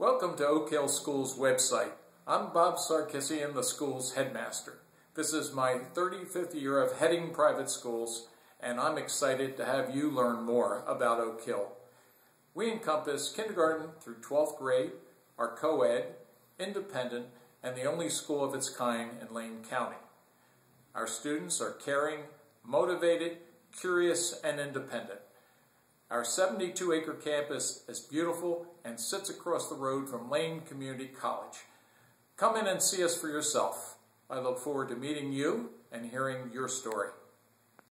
Welcome to Oak Hill Schools website. I'm Bob Sarkissian, the school's headmaster. This is my 35th year of heading private schools, and I'm excited to have you learn more about Oak Hill. We encompass kindergarten through 12th grade, are co-ed, independent, and the only school of its kind in Lane County. Our students are caring, motivated, curious, and independent. Our 72-acre campus is beautiful and sits across the road from Lane Community College. Come in and see us for yourself. I look forward to meeting you and hearing your story.